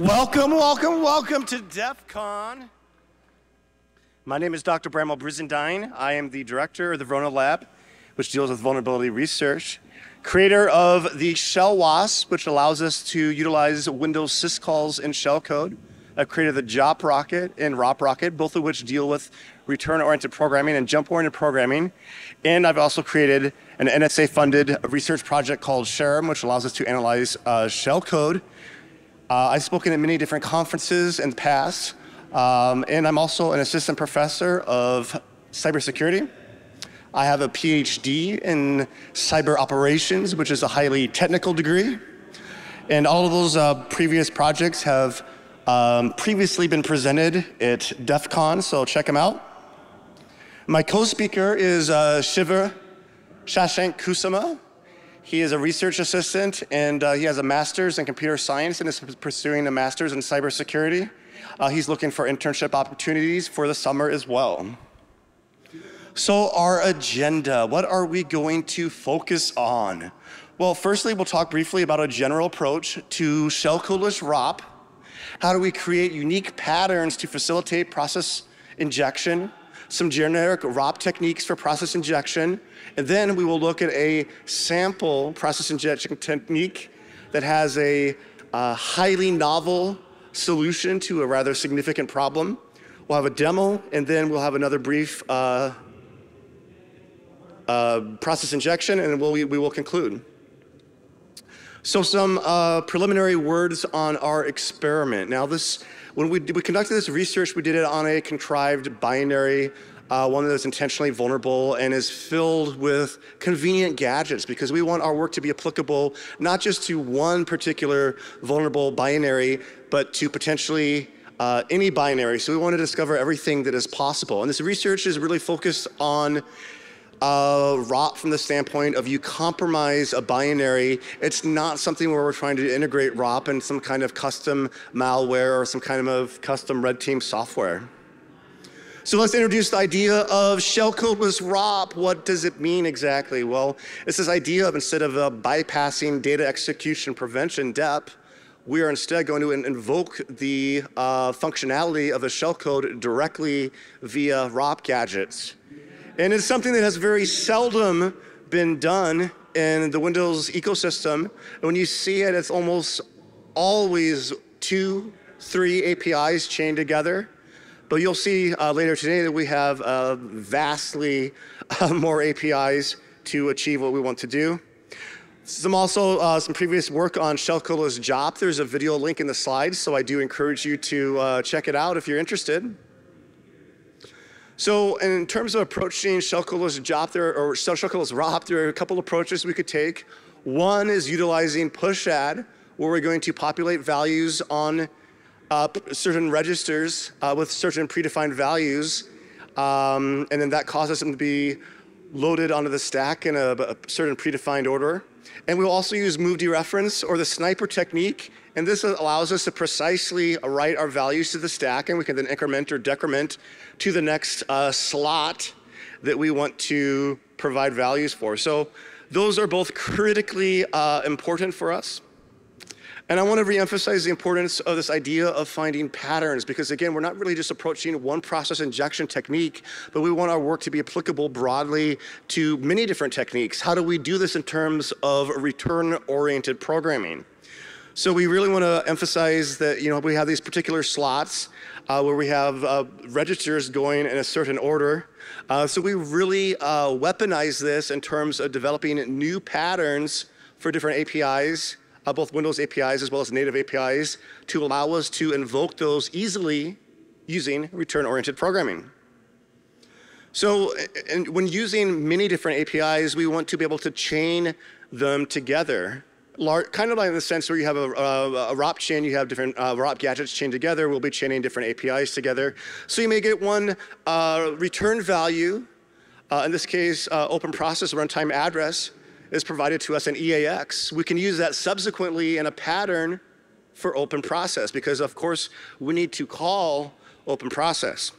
Welcome, welcome, welcome to DEF CON. My name is Dr. Bramwell Brizendine. I am the director of the Verona Lab, which deals with vulnerability research, creator of the Shell WASP, which allows us to utilize Windows syscalls in shellcode. I've created the JOP Rocket and ROP Rocket, both of which deal with return-oriented programming and jump-oriented programming. And I've also created an NSA-funded research project called SHAREM, which allows us to analyze uh, shellcode. Uh, I've spoken at many different conferences in the past, um, and I'm also an assistant professor of cybersecurity. I have a PhD in cyber operations, which is a highly technical degree. And all of those uh, previous projects have um, previously been presented at DEF CON, so check them out. My co-speaker is uh, Shiva Shashank Kusama. He is a research assistant and uh, he has a master's in computer science and is pursuing a master's in cybersecurity. Uh, he's looking for internship opportunities for the summer as well. So our agenda, what are we going to focus on? Well, firstly, we'll talk briefly about a general approach to shellcodeless ROP. How do we create unique patterns to facilitate process injection? Some generic ROP techniques for process injection. And then we will look at a sample process injection technique that has a highly novel solution to a rather significant problem. We'll have a demo, and then we'll have another brief uh, uh, process injection, and we'll, we will conclude. So some uh, preliminary words on our experiment. Now this, when we, we conducted this research, we did it on a contrived binary, uh, one that is intentionally vulnerable and is filled with convenient gadgets because we want our work to be applicable not just to one particular vulnerable binary, but to potentially uh, any binary. So we want to discover everything that is possible. And this research is really focused on uh, ROP from the standpoint of you compromise a binary. It's not something where we're trying to integrate ROP in some kind of custom malware or some kind of custom red team software. So let's introduce the idea of shellcodeless ROP. What does it mean exactly? Well, it's this idea of instead of uh, bypassing data execution prevention, DEP, we are instead going to invoke the uh, functionality of the shellcode directly via ROP gadgets. And it's something that has very seldom been done in the Windows ecosystem. And when you see it, it's almost always two, three APIs chained together. But you'll see uh, later today that we have uh, vastly uh, more APIs to achieve what we want to do. Some also uh, some previous work on shellcodeless job. There's a video link in the slides, so I do encourage you to uh, check it out if you're interested. So in terms of approaching shellcodeless JOP there, or shellcodeless ROP, there are a couple approaches we could take. One is utilizing push add, where we're going to populate values on certain registers uh, with certain predefined values, um, and then that causes them to be loaded onto the stack in a, a certain predefined order. And we'll also use move dereference or the sniper technique and this allows us to precisely write our values to the stack, and we can then increment or decrement to the next uh, slot that we want to provide values for. So those are both critically uh, important for us. And I want to reemphasize the importance of this idea of finding patterns because again, we're not really just approaching one process injection technique, but we want our work to be applicable broadly to many different techniques. How do we do this in terms of return-oriented programming? So we really want to emphasize that you know we have these particular slots uh, where we have uh, registers going in a certain order. Uh, so we really uh, weaponize this in terms of developing new patterns for different APIs, uh, both Windows APIs as well as native APIs, to allow us to invoke those easily using return-oriented programming. So when using many different APIs, we want to be able to chain them together kind of like in the sense where you have a, a, a ROP chain, you have different uh, ROP gadgets chained together. We'll be chaining different APIs together. So you may get one uh, return value. Uh, in this case, uh, open process runtime address is provided to us in EAX. We can use that subsequently in a pattern for open process because, of course, we need to call open process.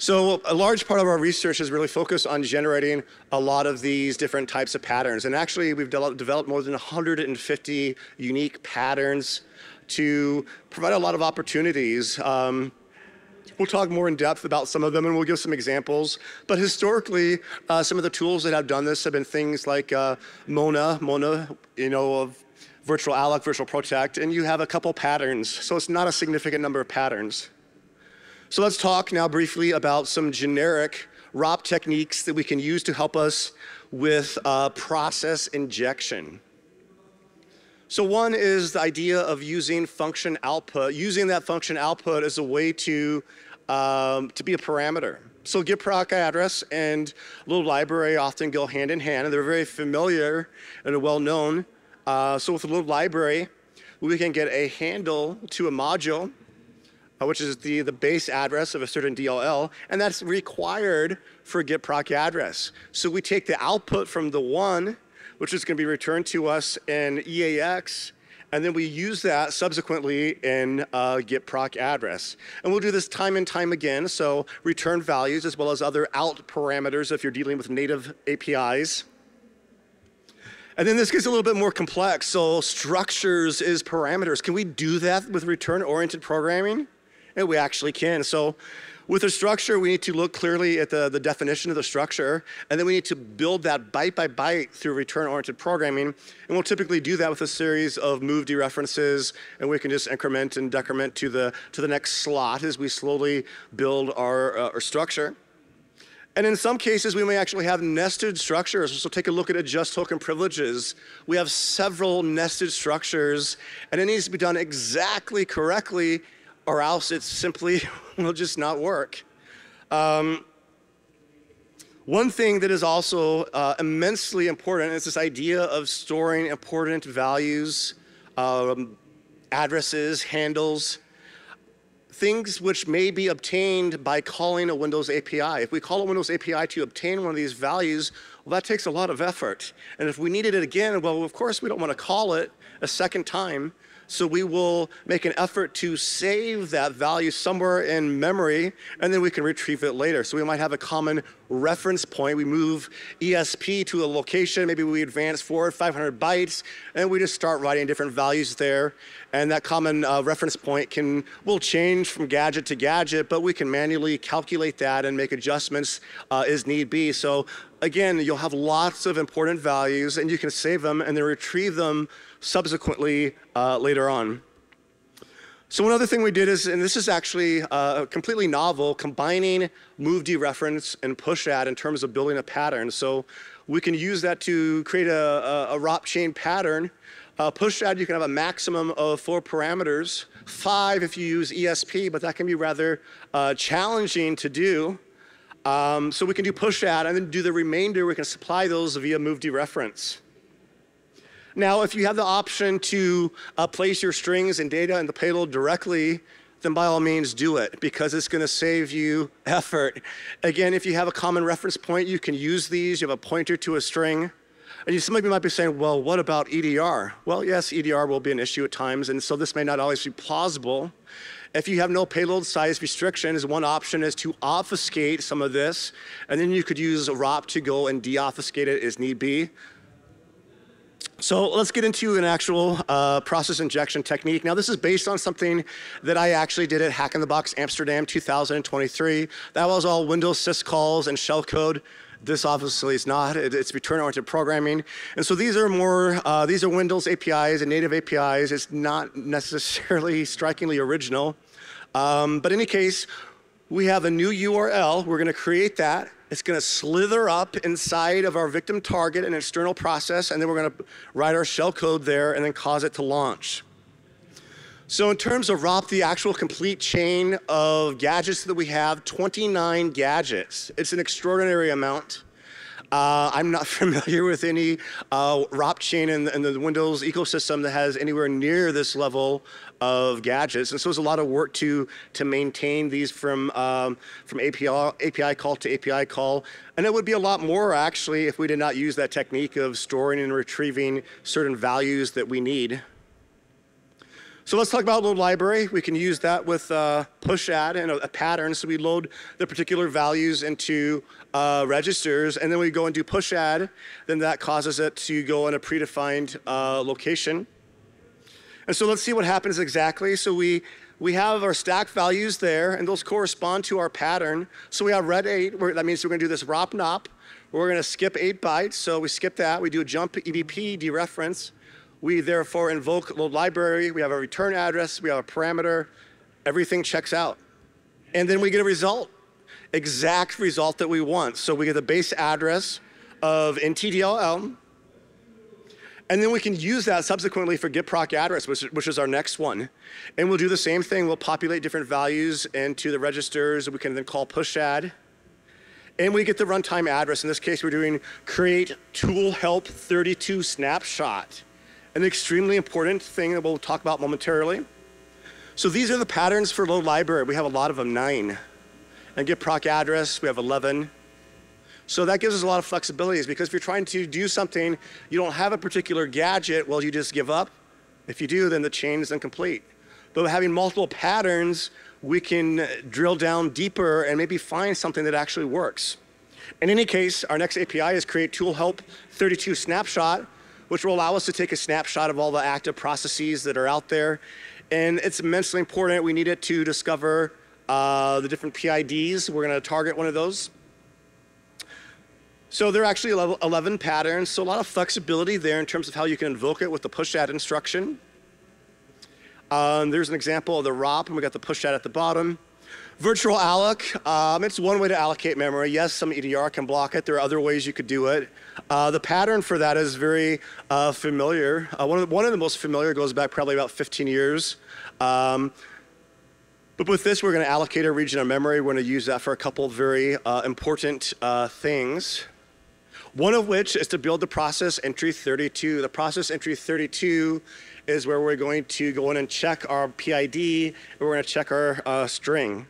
So a large part of our research is really focused on generating a lot of these different types of patterns. And actually, we've de developed more than 150 unique patterns to provide a lot of opportunities. Um, We'll talk more in depth about some of them and we'll give some examples. But historically, uh, some of the tools that have done this have been things like uh, Mona, Mona, you know, of virtual alloc, virtual protect, and you have a couple patterns. So it's not a significant number of patterns. So let's talk now briefly about some generic ROP techniques that we can use to help us with uh, process injection. So one is the idea of using function output, using that function output as a way to, um, to be a parameter. So git proc address and load library often go hand in hand, and they're very familiar and well known. Uh, so with the load library, we can get a handle to a module uh, which is the, the base address of a certain DLL, and that's required for git proc address. So we take the output from the one, which is going to be returned to us in EAX, and then we use that subsequently in uh, git proc address. And we'll do this time and time again, so return values as well as other out parameters if you're dealing with native APIs. And then this gets a little bit more complex. So structures is parameters. Can we do that with return-oriented programming? And we actually can. So with a structure, we need to look clearly at the, the definition of the structure, and then we need to build that byte by byte through return-oriented programming. And we'll typically do that with a series of move dereferences, and we can just increment and decrement to the, to the next slot as we slowly build our, uh, our structure. And in some cases, we may actually have nested structures. So take a look at adjust token privileges. We have several nested structures, and it needs to be done exactly correctly or else it simply will just not work. Um, one thing that is also uh, immensely important is this idea of storing important values, um, addresses, handles, things which may be obtained by calling a Windows API. If we call a Windows API to obtain one of these values, well, that takes a lot of effort. And if we needed it again, well, of course, we don't want to call it a second time. So we will make an effort to save that value somewhere in memory, and then we can retrieve it later. So we might have a common reference point. We move ESP to a location, maybe we advance forward 500 bytes, and we just start writing different values there. And that common uh, reference point can will change from gadget to gadget, but we can manually calculate that and make adjustments uh, as need be. So again, you'll have lots of important values, and you can save them and then retrieve them subsequently uh, later on. So one other thing we did is, and this is actually uh, completely novel, combining move dereference and push add in terms of building a pattern. So we can use that to create a, a, a ROP chain pattern. Uh, push add, you can have a maximum of four parameters, five if you use ESP, but that can be rather uh, challenging to do. Um, so we can do push add and then do the remainder, we can supply those via move dereference. Now, if you have the option to uh, place your strings and data in the payload directly, then by all means do it because it's going to save you effort. Again, if you have a common reference point, you can use these. You have a pointer to a string. And you, some of you might be saying, well, what about EDR? Well, yes, EDR will be an issue at times, and so this may not always be plausible. If you have no payload size restrictions, one option is to obfuscate some of this, and then you could use ROP to go and deobfuscate it as need be. So let's get into an actual uh, process injection technique. Now this is based on something that I actually did at Hack in the Box Amsterdam 2023. That was all Windows syscalls and shellcode. This obviously is not. It's return-oriented programming. And so these are more, uh, these are Windows APIs and native APIs. It's not necessarily strikingly original. Um, but in any case, we have a new URL. We're going to create that. It's going to slither up inside of our victim target an external process, and then we're going to write our shell code there and then cause it to launch. So in terms of ROP, the actual complete chain of gadgets that we have, 29 gadgets. It's an extraordinary amount. Uh, I'm not familiar with any uh, ROP chain in, in, the Windows ecosystem that has anywhere near this level of gadgets. And so it's a lot of work to, to maintain these from, um, from API, API call to API call. And it would be a lot more actually if we did not use that technique of storing and retrieving certain values that we need. So let's talk about load library. We can use that with uh, push add and a, a, pattern. So we load the particular values into uh, registers, and then we go and do push add. Then that causes it to go in a predefined uh, location. And so let's see what happens exactly. So we we have our stack values there, and those correspond to our pattern. So we have red 8, that means we're going to do this ROP NOP. We're going to skip 8 bytes, so we skip that. We do a jump EBP dereference. We therefore invoke load library. We have a return address. We have a parameter. Everything checks out. And then we get a result, exact result that we want. So we get the base address of ntdll, and then we can use that subsequently for get proc address, which, which, is our next one. And we'll do the same thing. We'll populate different values into the registers. We can then call push add. And we get the runtime address. In this case, we're doing create tool help 32 snapshot an extremely important thing that we'll talk about momentarily. So these are the patterns for load library. We have a lot of them, nine. And get proc address, we have 11. So that gives us a lot of flexibilities because if you're trying to do something, you don't have a particular gadget, well, you just give up. If you do, then the chain is incomplete. But having multiple patterns, we can drill down deeper and maybe find something that actually works. In any case, our next API is create tool help 32 snapshot, which will allow us to take a snapshot of all the active processes that are out there. And it's immensely important. We need it to discover uh, the different PIDs. We're going to target one of those. So there are actually 11 patterns, so a lot of flexibility there in terms of how you can invoke it with the push add instruction. Um, there's an example of the ROP, and we got the push add at the bottom. Virtual alloc, um, it's one way to allocate memory. Yes, some EDR can block it. There are other ways you could do it. Uh, the pattern for that is very uh, familiar. Uh, one, of the, one of the most familiar goes back probably about 15 years. Um, but with this, we're going to allocate a region of memory. We're going to use that for a couple very uh, important uh, things. One of which is to build the process entry 32. The process entry 32 is where we're going to go in and check our PID, and we're going to check our uh, string.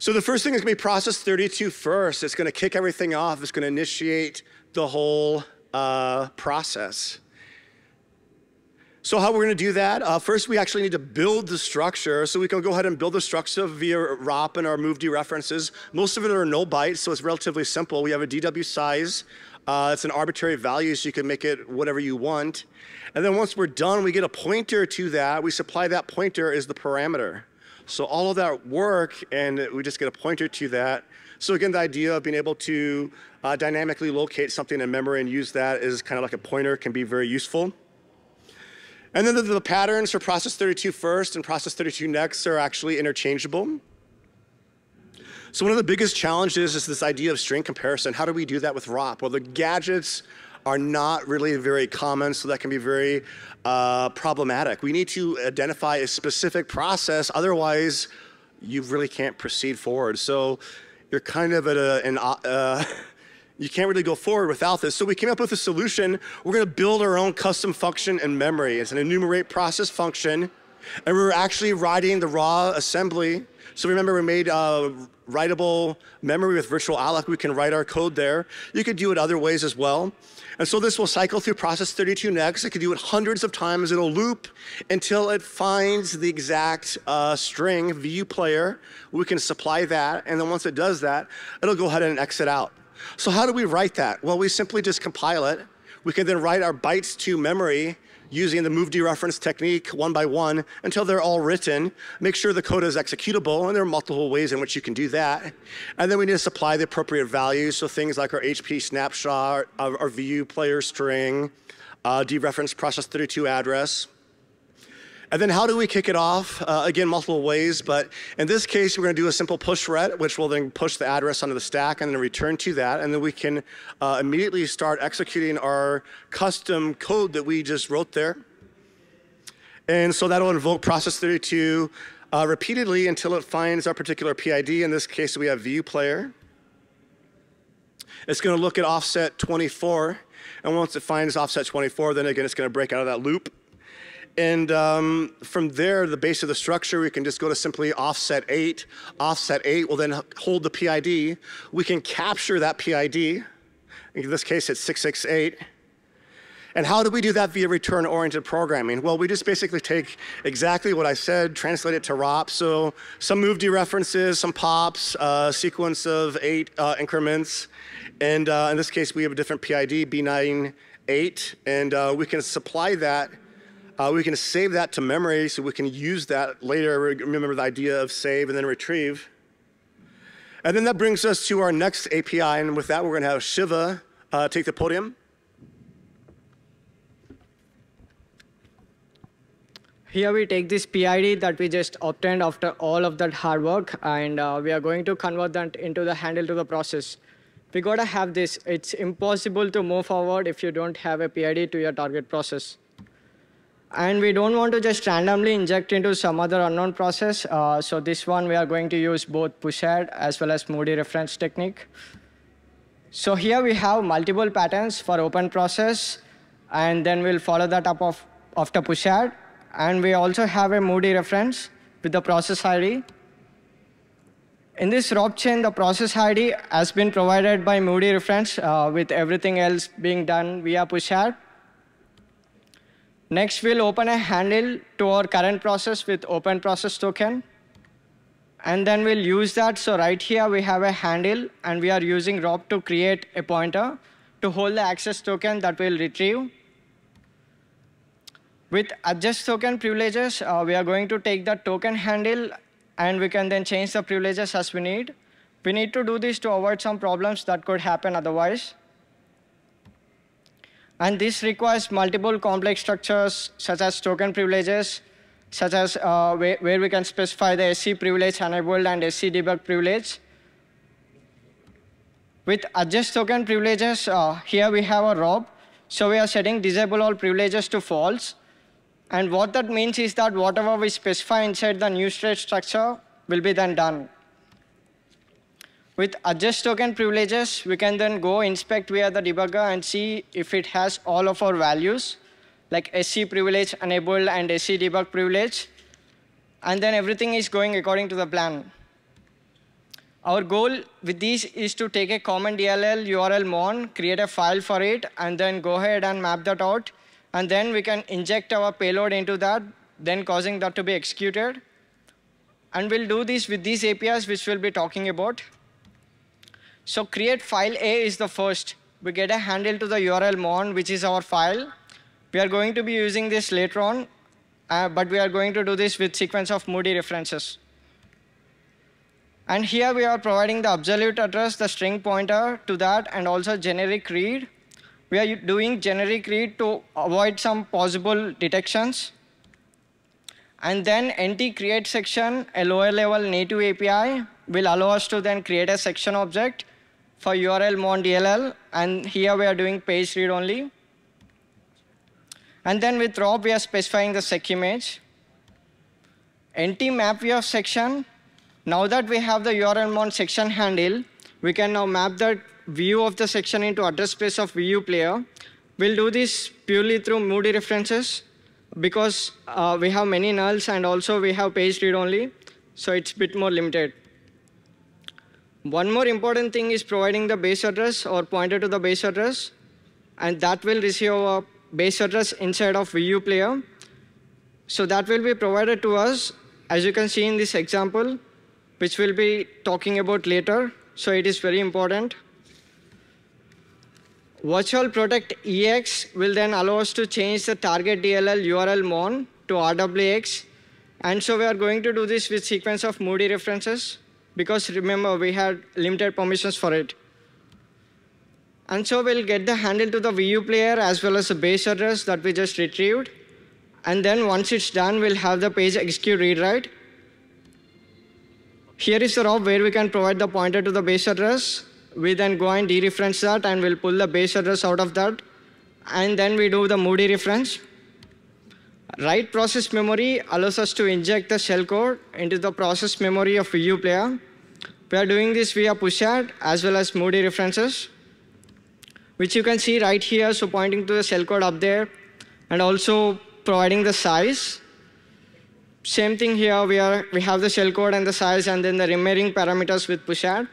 So the first thing is going to be process 32 first. It's going to kick everything off. It's going to initiate the whole uh, process. So how we're going to do that? Uh, first, we actually need to build the structure. So we can go ahead and build the structure via ROP and our move dereferences. Most of it are no bytes, so it's relatively simple. We have a DW size. Uh, it's an arbitrary value, so you can make it whatever you want. And then once we're done, we get a pointer to that. We supply that pointer as the parameter. So all of that work, and we just get a pointer to that. So again, the idea of being able to uh, dynamically locate something in memory and use that is kind of like a pointer can be very useful. And then the, the patterns for process 32 first and process 32 next are actually interchangeable. So one of the biggest challenges is this idea of string comparison. How do we do that with ROP? Well, the gadgets are not really very common, so that can be very uh, problematic. We need to identify a specific process, otherwise you really can't proceed forward. So you're kind of at a, an, uh, you can't really go forward without this. So we came up with a solution. We're gonna build our own custom function in memory. It's an enumerate process function, and we're actually writing the raw assembly. So remember we made uh, writable memory with virtual alloc. We can write our code there. You could do it other ways as well. And so this will cycle through process 32 next. It can do it hundreds of times. It'll loop until it finds the exact uh, string VU player. We can supply that. And then once it does that, it'll go ahead and exit out. So how do we write that? Well, we simply just compile it. We can then write our bytes to memory using the move dereference technique one by one until they're all written. Make sure the code is executable, and there are multiple ways in which you can do that. And then we need to supply the appropriate values, so things like our HP snapshot, our, our VU player string, uh, dereference process 32 address. And then how do we kick it off? Uh, again, multiple ways, but in this case, we're gonna do a simple push ret, which will then push the address onto the stack and then return to that. And then we can uh, immediately start executing our custom code that we just wrote there. And so that'll invoke process 32 uh, repeatedly until it finds our particular PID. In this case, we have VU player. It's gonna look at offset 24. And once it finds offset 24, then again, it's gonna break out of that loop and um, from there, the base of the structure, we can just go to simply offset 8. Offset 8 will then hold the PID. We can capture that PID. In this case, it's 668. And how do we do that via return-oriented programming? Well, we just basically take exactly what I said, translate it to ROP. So some move dereferences, some pops, uh, sequence of eight uh, increments. And uh, in this case, we have a different PID, B98, and uh, we can supply that. Uh, we can save that to memory so we can use that later. Remember the idea of save and then retrieve. And then that brings us to our next API. And with that, we're going to have Shiva uh, take the podium. Here we take this PID that we just obtained after all of that hard work, and uh, we are going to convert that into the handle to the process. We gotta have this. It's impossible to move forward if you don't have a PID to your target process. And we don't want to just randomly inject into some other unknown process. Uh, so this one, we are going to use both pushadd as well as mood reference technique. So here we have multiple patterns for open process, and then we'll follow that up of, after pushadd. And we also have a mood reference with the process ID. In this ROP chain, the process ID has been provided by mood reference uh, with everything else being done via pushadd. Next, we'll open a handle to our current process with open process token. And then we'll use that. So right here, we have a handle, and we are using ROP to create a pointer to hold the access token that we'll retrieve. With adjust token privileges, uh, we are going to take the token handle and we can then change the privileges as we need. We need to do this to avoid some problems that could happen otherwise. And this requires multiple complex structures such as token privileges, such as uh, where, where, we can specify the SC privilege enabled and SC debug privilege. With adjust token privileges, uh, here we have a rob. So we are setting disable all privileges to false. And what that means is that whatever we specify inside the new state structure will be then done. With adjust token privileges, we can then go inspect via the debugger and see if it has all of our values, like SC privilege enabled and SC debug privilege. And then everything is going according to the plan. Our goal with these is to take a common DLL URL mon, create a file for it, and then go ahead and map that out and then we can inject our payload into that, then causing that to be executed. And we'll do this with these APIs, which we'll be talking about. So create file A is the first. We get a handle to the URL mon, which is our file. We are going to be using this later on, uh, but we are going to do this with sequence of mood references. And here we are providing the absolute address, the string pointer to that, and also generic read we are doing generic read to avoid some possible detections. And then NT create section, a lower level native API will allow us to then create a section object for URL mon DLL. And here we are doing page read only. And then with rob, we are specifying the sec image. NT map view of section. Now that we have the URL mon section handle, we can now map that view of the section into address space of VU player. We'll do this purely through mood references because uh, we have many nulls and also we have page read only, so it's a bit more limited. One more important thing is providing the base address or pointer to the base address, and that will receive a base address inside of VU player. So that will be provided to us, as you can see in this example, which we'll be talking about later. So it is very important. Virtual Protect EX will then allow us to change the target DLL URL mon to RWX. And so we are going to do this with sequence of mood dereferences because remember we had limited permissions for it. And so we'll get the handle to the VU player as well as the base address that we just retrieved. And then once it's done, we'll have the page execute read write. Here is the ROP where we can provide the pointer to the base address we then go and dereference that and we'll pull the base address out of that. And then we do the mood reference. Write process memory allows us to inject the shellcode into the process memory of VU player. We are doing this via pushadd as well as mood references, which you can see right here, so pointing to the shellcode up there, and also providing the size. Same thing here, we, are, we have the shellcode and the size, and then the remaining parameters with pushadd.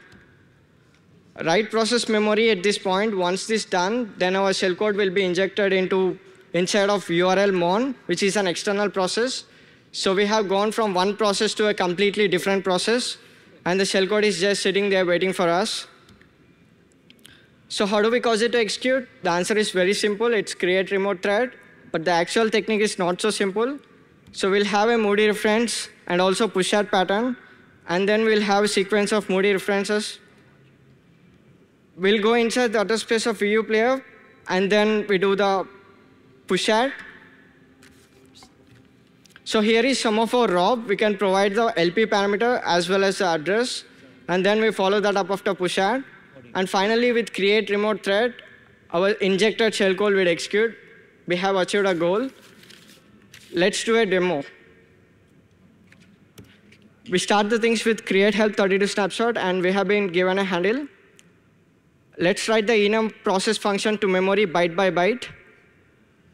write process memory at this point. Once this done, then our shellcode will be injected into inside of URL mon, which is an external process. So we have gone from one process to a completely different process, and the shellcode is just sitting there waiting for us. So how do we cause it to execute? The answer is very simple. It's create remote thread, but the actual technique is not so simple. So we'll have a moody reference and also push add pattern, and then we'll have a sequence of moody references. We'll go inside the address space of VU player, and then we do the push add. So here is some of our rob. We can provide the LP parameter as well as the address, and then we follow that up after push add. And finally, with create remote thread, our injected shellcode will execute. We have achieved a goal. Let's do a demo. We start the things with create help 32 snapshot, and we have been given a handle. Let's write the enum process function to memory byte by byte.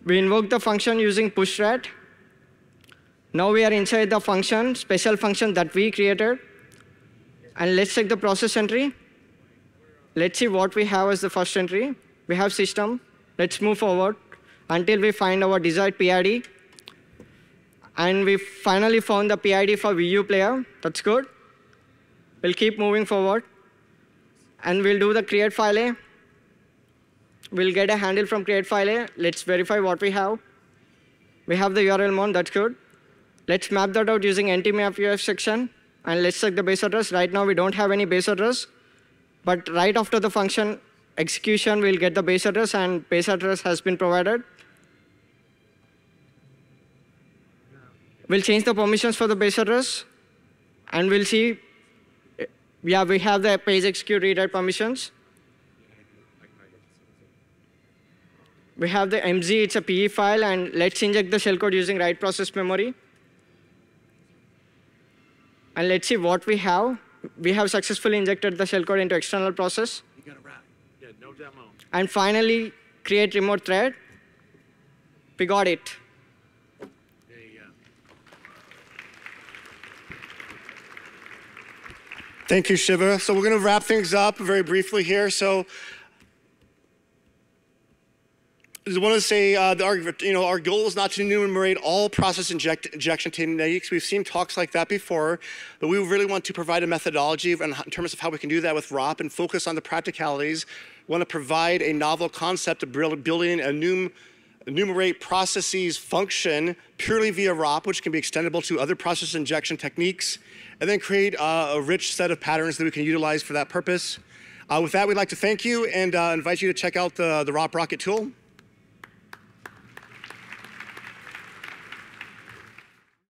We invoke the function using push thread. Now we are inside the function, special function that we created. And let's check the process entry. Let's see what we have as the first entry. We have system. Let's move forward until we find our desired PID. And we finally found the PID for VU player. That's good. We'll keep moving forward. And we'll do the create file A. We'll get a handle from create file A. Let's verify what we have. We have the URL mon, that's good. Let's map that out using ntmap section. And let's check the base address. Right now, we don't have any base address. But right after the function execution, we'll get the base address, and base address has been provided. We'll change the permissions for the base address, and we'll see, yeah, we have the page execute read permissions. We have the MZ, it's a PE file, and let's inject the shellcode using write process memory. And let's see what we have we have successfully injected the shellcode into external process. You got it right. Yeah, no demo. And finally, create remote thread. We got it. There you go. Thank you, Shiva. So we're going to wrap things up very briefly here. So I want to say uh, our, you know, our goal is not to enumerate all process inject, injection techniques. We've seen talks like that before, but we really want to provide a methodology in terms of how we can do that with ROP and focus on the practicalities. We want to provide a novel concept of building a new enumerate processes function purely via ROP, which can be extendable to other process injection techniques, and then create uh, a rich set of patterns that we can utilize for that purpose. Uh, with that, we'd like to thank you and uh, invite you to check out the, the ROP Rocket tool.